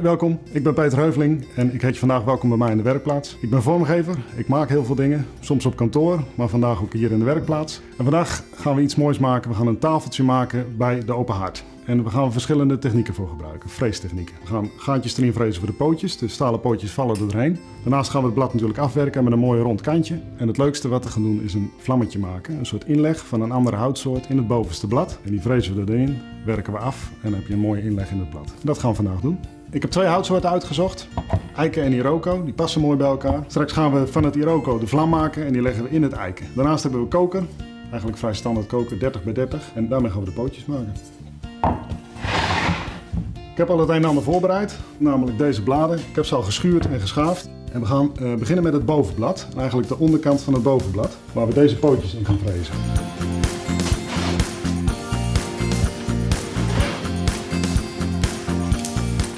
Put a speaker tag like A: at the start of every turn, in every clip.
A: Welkom. Ik ben Peter Heuveling en ik heet je vandaag welkom bij mij in de werkplaats. Ik ben vormgever, ik maak heel veel dingen, soms op kantoor, maar vandaag ook hier in de werkplaats. En vandaag gaan we iets moois maken. We gaan een tafeltje maken bij de open haard. En we gaan verschillende technieken voor gebruiken, freestechnieken. We gaan gaatjes erin frezen voor de pootjes, de stalen pootjes vallen er doorheen. Daarnaast gaan we het blad natuurlijk afwerken met een mooi rond kantje. En het leukste wat we gaan doen is een vlammetje maken, een soort inleg van een andere houtsoort in het bovenste blad. En die frezen we erin, werken we af en dan heb je een mooie inleg in het blad. Dat gaan we vandaag doen. Ik heb twee houtsoorten uitgezocht. Eiken en Iroko, die passen mooi bij elkaar. Straks gaan we van het Iroko de vlam maken en die leggen we in het eiken. Daarnaast hebben we koker, eigenlijk vrij standaard koker, 30 bij 30. En daarmee gaan we de pootjes maken. Ik heb al het een en ander voorbereid, namelijk deze bladen. Ik heb ze al geschuurd en geschaafd. En we gaan uh, beginnen met het bovenblad, eigenlijk de onderkant van het bovenblad, waar we deze pootjes in gaan frezen.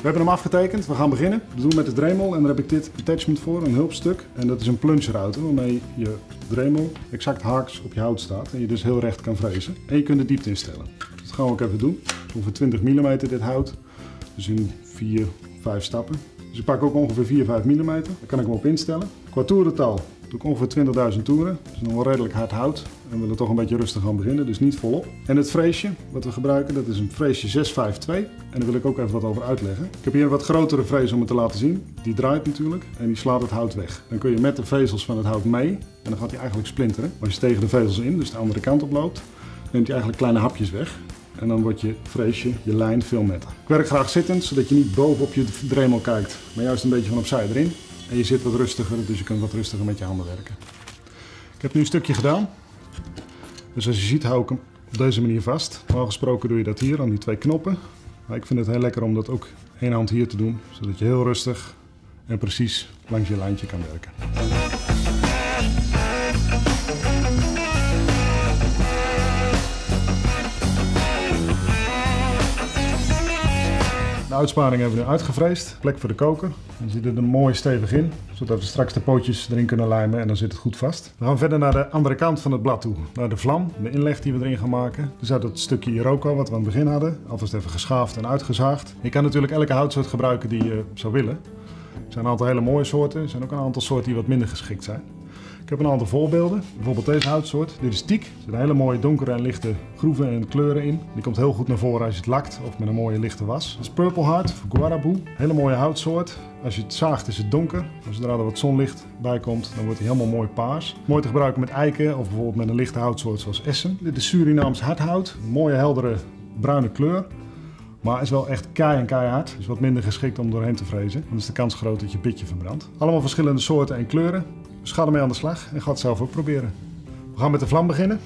A: We hebben hem afgetekend, we gaan beginnen. We doen met de dremel en daar heb ik dit attachment voor, een hulpstuk. En dat is een plungerouter waarmee je dremel exact haaks op je hout staat en je dus heel recht kan frezen. En je kunt de diepte instellen. Dat gaan we ook even doen. Ongeveer 20 mm dit hout, dus in 4, 5 stappen. Dus ik pak ook ongeveer 4, 5 mm, daar kan ik hem op instellen. Qua doe ik ongeveer 20.000 toeren. Is nog wel redelijk hard hout. En we willen toch een beetje rustig gaan beginnen, dus niet volop. En het freesje wat we gebruiken, dat is een freesje 652. En daar wil ik ook even wat over uitleggen. Ik heb hier een wat grotere frees om het te laten zien. Die draait natuurlijk en die slaat het hout weg. Dan kun je met de vezels van het hout mee en dan gaat hij eigenlijk splinteren. Als je tegen de vezels in, dus de andere kant op loopt, neemt hij eigenlijk kleine hapjes weg. En dan wordt je freesje, je lijn veel netter. Ik werk graag zittend, zodat je niet boven op je dremel kijkt, maar juist een beetje van opzij erin. En je zit wat rustiger, dus je kunt wat rustiger met je handen werken. Ik heb nu een stukje gedaan. Dus als je ziet hou ik hem op deze manier vast. Normaal gesproken doe je dat hier aan die twee knoppen. Maar ik vind het heel lekker om dat ook één hand hier te doen. Zodat je heel rustig en precies langs je lijntje kan werken. De uitsparing hebben we nu uitgevreesd. Plek voor de koker. Dan zit er mooi stevig in, zodat we straks de pootjes erin kunnen lijmen en dan zit het goed vast. We gaan verder naar de andere kant van het blad toe. Naar de vlam, de inleg die we erin gaan maken. Dus uit het stukje Iroko wat we aan het begin hadden. Alvast even geschaafd en uitgezaagd. Je kan natuurlijk elke houtsoort gebruiken die je zou willen. Er zijn een aantal hele mooie soorten. Er zijn ook een aantal soorten die wat minder geschikt zijn. Ik heb een aantal voorbeelden. Bijvoorbeeld deze houtsoort. Dit is teak. Er zitten hele mooie donkere en lichte groeven en kleuren in. Die komt heel goed naar voren als je het lakt of met een mooie lichte was. Dat is Purple Heart voor Guarabu. Hele mooie houtsoort. Als je het zaagt is het donker. Zodra er wat zonlicht bij komt, dan wordt hij helemaal mooi paars. Mooi te gebruiken met eiken of bijvoorbeeld met een lichte houtsoort zoals essen. Dit is Surinaams hardhout. Mooie heldere bruine kleur. Maar is wel echt kei en keihard. Is wat minder geschikt om doorheen te frezen. Dan is de kans groot dat je pitje verbrandt. Allemaal verschillende soorten en kleuren. Dus ga ermee aan de slag en ga het zelf ook proberen. We gaan met de vlam beginnen.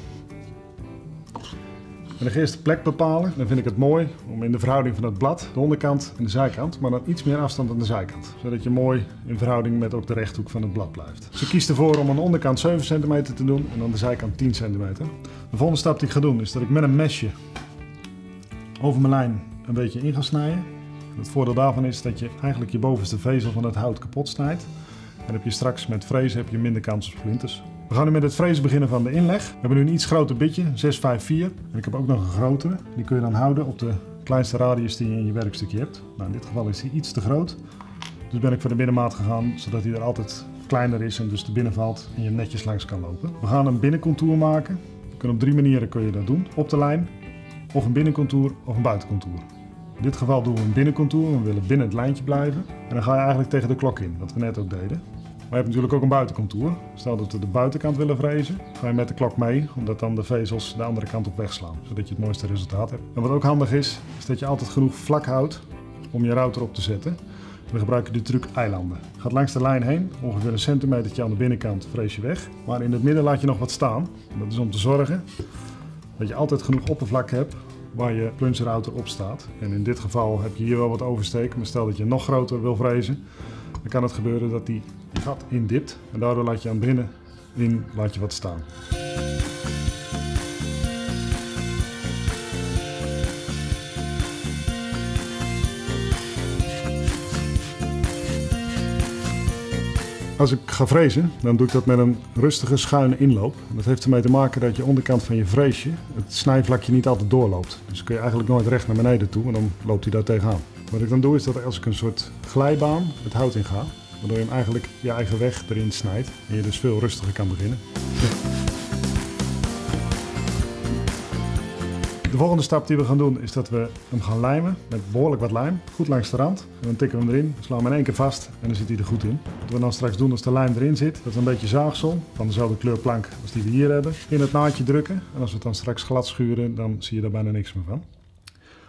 A: En de eerste plek bepalen. Dan vind ik het mooi om in de verhouding van het blad, de onderkant en de zijkant, maar dan iets meer afstand aan de zijkant. Zodat je mooi in verhouding met ook de rechthoek van het blad blijft. Dus ik kies ervoor om aan de onderkant 7 cm te doen en aan de zijkant 10 cm. De volgende stap die ik ga doen is dat ik met een mesje over mijn lijn een beetje in ga snijden. Het voordeel daarvan is dat je eigenlijk je bovenste vezel van het hout kapot snijdt. En heb je straks met frezen heb je minder kans op splinters. We gaan nu met het frezen beginnen van de inleg. We hebben nu een iets groter bitje, 654. En ik heb ook nog een grotere. Die kun je dan houden op de kleinste radius die je in je werkstukje hebt. Nou, in dit geval is die iets te groot. Dus ben ik voor de binnenmaat gegaan, zodat hij er altijd kleiner is en dus de binnenvalt en je netjes langs kan lopen. We gaan een binnencontour maken. Je kunt op drie manieren kun je dat doen. Op de lijn, of een binnencontour of een buitencontour. In dit geval doen we een binnencontour, we willen binnen het lijntje blijven. En dan ga je eigenlijk tegen de klok in, wat we net ook deden. Je hebt natuurlijk ook een buitencontour. Stel dat we de buitenkant willen frezen, ga je met de klok mee, omdat dan de vezels de andere kant op wegslaan, zodat je het mooiste resultaat hebt. En wat ook handig is, is dat je altijd genoeg vlak houdt om je router op te zetten. We gebruiken de truc eilanden. Gaat langs de lijn heen, ongeveer een centimeter aan de binnenkant frees je weg. Maar in het midden laat je nog wat staan. Dat is om te zorgen dat je altijd genoeg oppervlak hebt waar je plungerouter op staat. En in dit geval heb je hier wel wat oversteek, maar stel dat je nog groter wil frezen, dan kan het gebeuren dat die gat indipt en daardoor laat je aan binnen in laat je wat staan. Als ik ga frezen, dan doe ik dat met een rustige schuine inloop. Dat heeft ermee te maken dat je onderkant van je freesje het snijvlakje niet altijd doorloopt. Dus kun je eigenlijk nooit recht naar beneden toe en dan loopt hij daar tegenaan. Wat ik dan doe is dat als ik een soort glijbaan het hout in ga, waardoor je hem eigenlijk je eigen weg erin snijdt en je dus veel rustiger kan beginnen. De volgende stap die we gaan doen is dat we hem gaan lijmen met behoorlijk wat lijm. Goed langs de rand. En dan tikken we hem erin, slaan hem in één keer vast en dan zit hij er goed in. Wat we dan straks doen als de lijm erin zit, dat we een beetje zaagsel van dezelfde kleur plank als die we hier hebben, in het naadje drukken. En als we het dan straks glad schuren, dan zie je daar bijna niks meer van.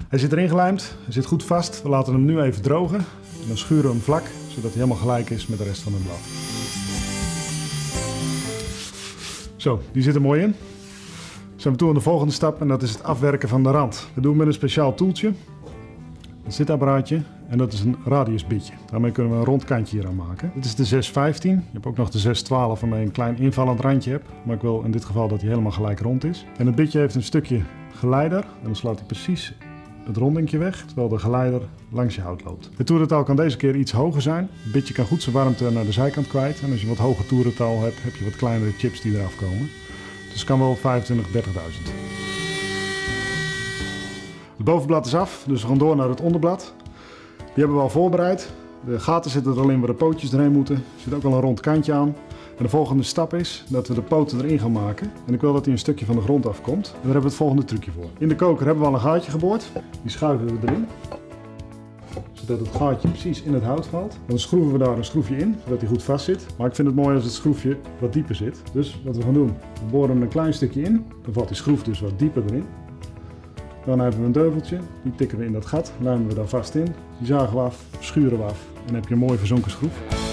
A: Hij zit erin gelijmd, hij zit goed vast. We laten hem nu even drogen en dan schuren we hem vlak, zodat hij helemaal gelijk is met de rest van het blad. Zo, die zit er mooi in zijn we toe aan de volgende stap en dat is het afwerken van de rand. Dat doen we met een speciaal toeltje, een zitapparaatje en dat is een radiusbitje. Daarmee kunnen we een rond kantje hier aan maken. Dit is de 615. Je hebt ook nog de 612 waarmee je een klein invallend randje hebt. Maar ik wil in dit geval dat hij helemaal gelijk rond is. En het bitje heeft een stukje geleider en dan slaat hij precies het rondingje weg, terwijl de geleider langs je hout loopt. Het toerental kan deze keer iets hoger zijn. Het bitje kan goed zijn warmte naar de zijkant kwijt. En als je wat hoger toerental hebt, heb je wat kleinere chips die eraf komen. Dus kan wel 25, 30.000. Het bovenblad is af, dus we gaan door naar het onderblad. Die hebben we al voorbereid. De gaten zitten er al in waar de pootjes erheen moeten. Er zit ook al een rond kantje aan. De volgende stap is dat we de poten erin gaan maken. En ik wil dat hij een stukje van de grond afkomt. En daar hebben we het volgende trucje voor. In de koker hebben we al een gaatje geboord. Die schuiven we erin dat het gaatje precies in het hout valt. Dan schroeven we daar een schroefje in, zodat hij goed vast zit. Maar ik vind het mooi als het schroefje wat dieper zit. Dus wat we gaan doen, we boren hem een klein stukje in. Dan valt die schroef dus wat dieper erin. Dan hebben we een deuveltje, die tikken we in dat gat, lijmen we daar vast in. Die zagen we af, schuren we af en dan heb je een mooi verzonken schroef.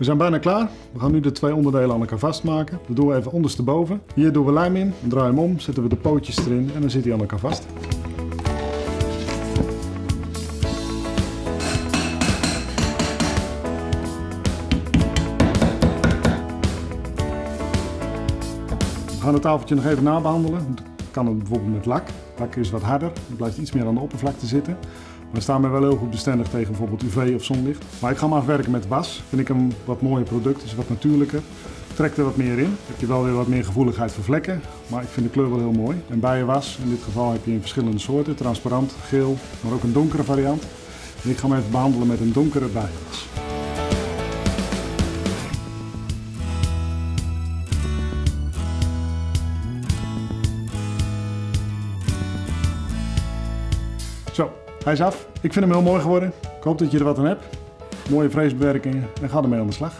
A: We zijn bijna klaar. We gaan nu de twee onderdelen aan elkaar vastmaken. Dat doen we even ondersteboven. Hier doen we lijm in, draaien hem om, zetten we de pootjes erin en dan zit hij aan elkaar vast. We gaan het tafeltje nog even nabehandelen. Dat kan het bijvoorbeeld met lak. Lak is wat harder, het blijft iets meer aan de oppervlakte zitten. Maar staan mij wel heel goed bestendig tegen bijvoorbeeld UV of zonlicht. Maar ik ga maar afwerken met was. Vind ik een wat mooier product, is wat natuurlijker. Trekt er wat meer in. Heb je wel weer wat meer gevoeligheid voor vlekken. Maar ik vind de kleur wel heel mooi. En bijenwas, in dit geval heb je in verschillende soorten. Transparant, geel, maar ook een donkere variant. En ik ga hem even behandelen met een donkere bijenwas. Hij is af. Ik vind hem heel mooi geworden. Ik hoop dat je er wat aan hebt. Mooie vreesbewerkingen en ga ermee aan de slag.